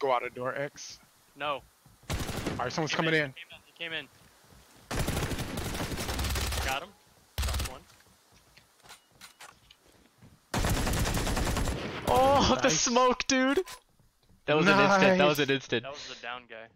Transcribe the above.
go out of door X. No. Alright, someone's coming in. He came in. He came in. Got him. Dropped one. Oh, the smoke, dude. That was an instant. That was an instant. That was the down guy.